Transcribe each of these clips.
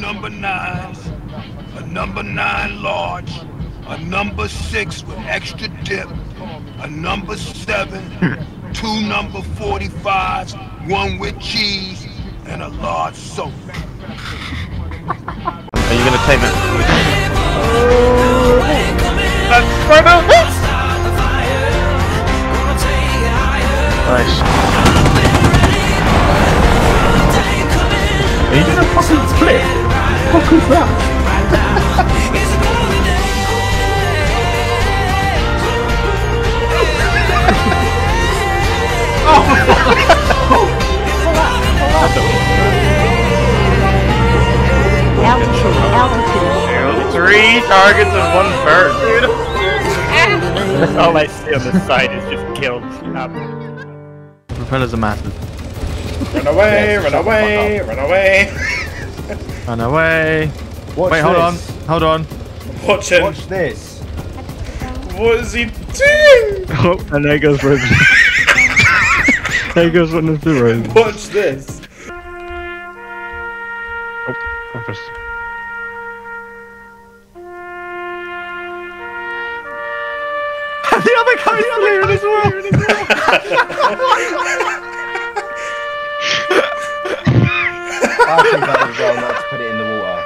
number nines, a number nine large, a number six with extra dip, a number seven, two number 45s, one with cheese, and a large soda. Are you gonna take it? Targets and one bird, dude. All I see on the side is just killed. Um, Propellers are massive. Run away, run away, run away. Run away. Watch Wait, hold on. Hold on. Watching. Watch this. What is he doing? Oh, and there goes Rosie. there goes one of the Rosie. Watch this. Oh, I pressed. The other guy's clearing as well. I think that was well not to put it in the water.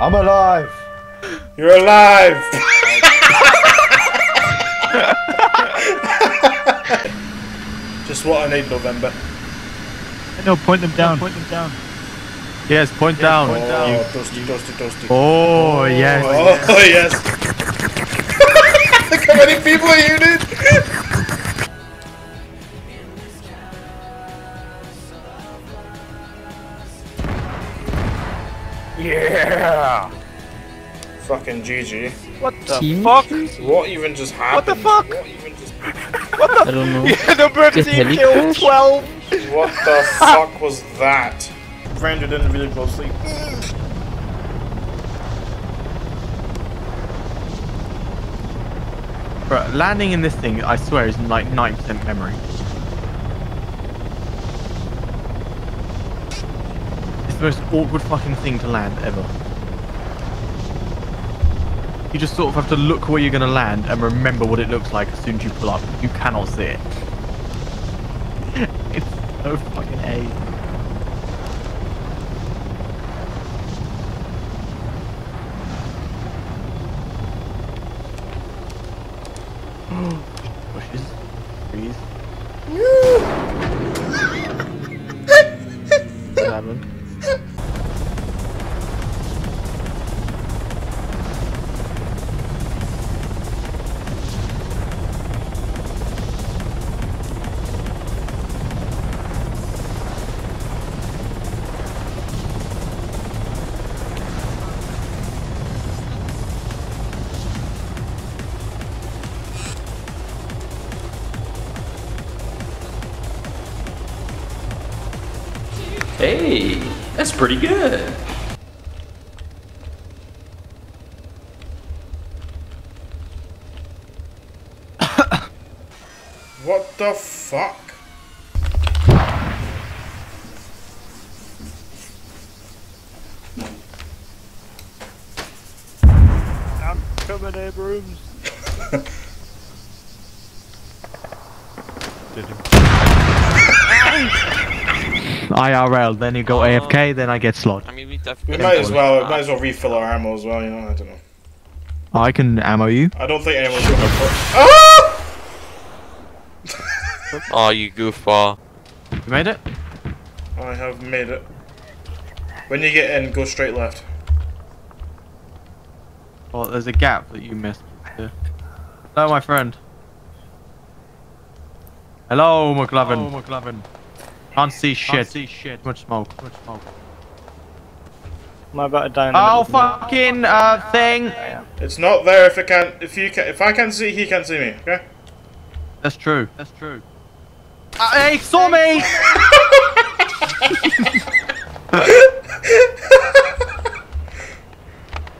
I'm alive. You're alive. Just what I need, November. No, point them down. Point them down. Yes, point down. Oh, You- toasty, toasty, toasty. Oh, yes. Oh, oh yes. Look how many people are you, dude. Yeah. Fucking GG. What the fuck? What even just happened? What the fuck? What even just I don't know. the Just heli crash? 12. What the fuck was that? Brandon didn't really closely. Bro, landing in this thing, I swear, is like 90% memory. It's the most awkward fucking thing to land ever. You just sort of have to look where you're going to land and remember what it looks like as soon as you pull up. You cannot see it. it's so fucking A. Bushes, trees. Hey, that's pretty good. What the fuck? I'm coming, Abrams. IRL, then you go AFK, then I get slot. I mean, we We might as well. We might as well refill our ammo as well. You know, I don't know. I can ammo you. I don't think anyone's gonna put. Ah! Oh, you goofball. You made it? I have made it. When you get in, go straight left. Well, there's a gap that you missed. Yeah. Hello, my friend. Hello, McLovin. Hello, McLovin. Can't see shit. Can't see shit. Much smoke. Much smoke. Am I about to die Oh, middle of the night? fucking uh thing. It's not there if it can't. If you can, if I can't see, he can't see me. Okay. That's true. That's true. Uh, hey, saw me.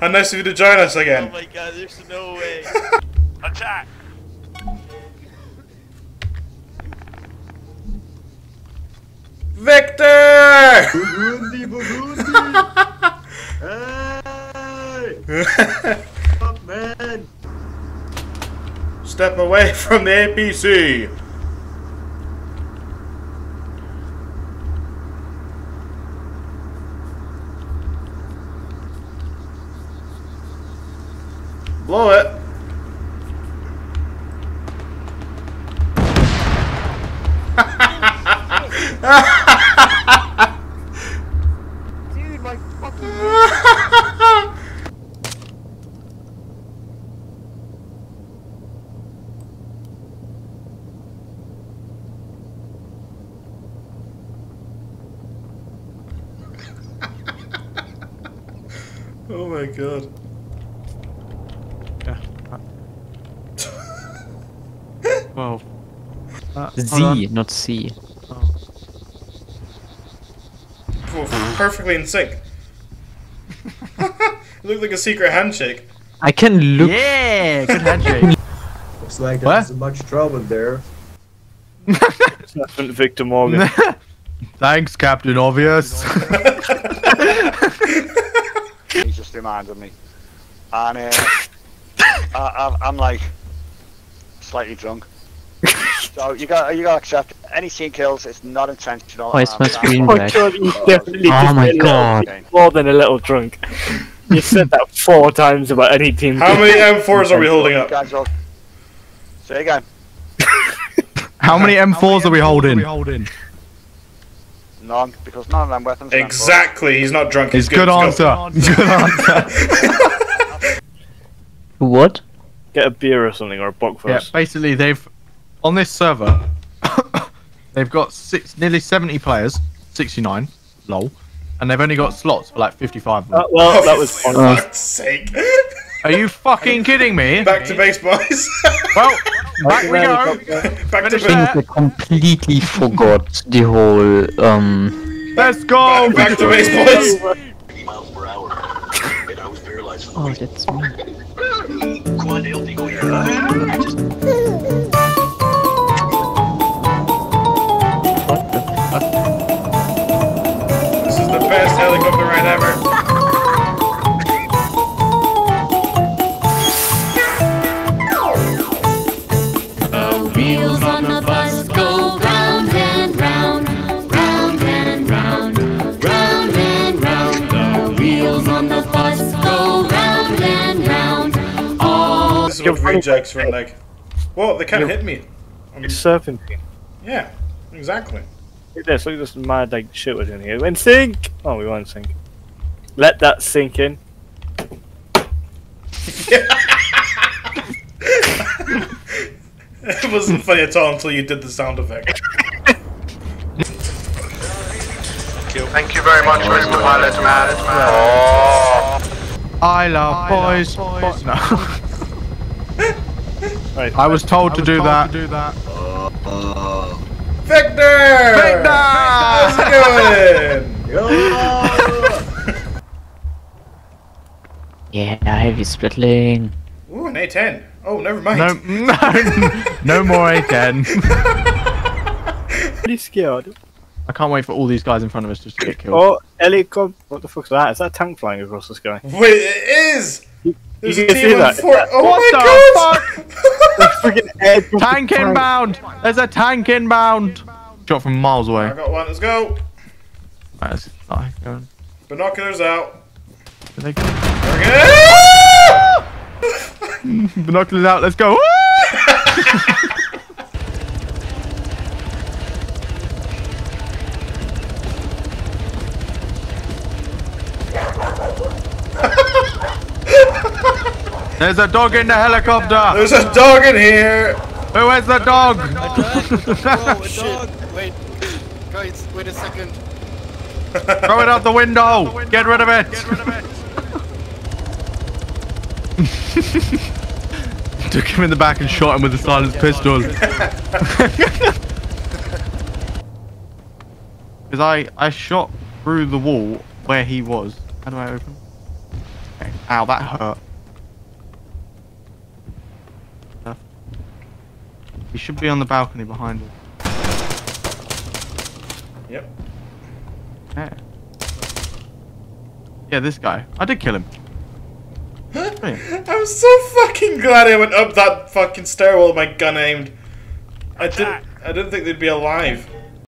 How nice of you to join us again. Oh my god, there's no way. Attack! Victor! Burundi, Burundi! hey! Up, man! Step away from the APC. Blow it. Dude, my fucking. Oh my god. Yeah. Well. Uh. Z, not C. Oh, perfectly in sync. it looked like a secret handshake. I can look. Yeah, good handshake. Looks like What? there's much trouble there. Sergeant Victor Morgan. Thanks, Captain Obvious. He's just reminded me. And uh, I, I, I'm like slightly drunk. so you got you got to accept any scene kills. It's not intentional. Why is and my I'm screen Oh my god, definitely Oh my little- God. more than a little drunk. You said that four times about any team. How many M4s are we holding up? guys all- Say again. How many M4s are we holding? None, because none of them weapons. Exactly. He's not drunk. It's He's good Let's go. answer. Good answer. What? Get a beer or something or a book for Yeah, us. basically they've on this server they've got six nearly 70 players, 69, lol, and they've only got slots for like 55 of them. Uh, well, that was For fuck's sake. Are you fucking kidding me? Back to base, boys. Well, back we go. Back to Finish I completely forgot the whole um. Let's go. Back to base, boys. Oh, that's me. This is All This is rejects run like. Whoa, they kind of hit me. I'm- It's surfing yeah, exactly. Look at this, look at this mad like shit we're doing here. We're in sync! Oh, we were in sync. Let that sink in. It wasn't funny at all until you did the sound effect. Thank you very much, Mr. Pilot Man. Oh. I love boys. boys. No. Right. I was told to do that. Victor! Victor! How's it going? Yeah, heavy splittling. Ooh, an A10. Oh, never mind. No, no, no more A10. Pretty scared. I can't wait for all these guys in front of us just to get killed. Oh, helicopter. What the fuck's that? Is that a tank flying across the sky? Wait, it is! There's you can see that. four. Oh What my god! Freaking head from the Tank inbound! There's a tank inbound! Shot from miles away. I got one, let's go! Right, let's start going. Binoculars out. Did they- We're gonna- Binoculars out, let's go! There's a dog in the helicopter! There's a dog in here! Who has the dog? Oh shit! Wait, guys, wait a second. Throw it out the window! Get rid of it! Took him in the back and shot him with a silenced pistol. Because I, I shot through the wall where he was. How do I open? Okay. Ow, that hurt. He should be on the balcony behind us. Yep. Yeah, Yeah, this guy. I did kill him. I'm so fucking glad I went up that fucking stairwell with my gun aimed. I didn't. I didn't think they'd be alive.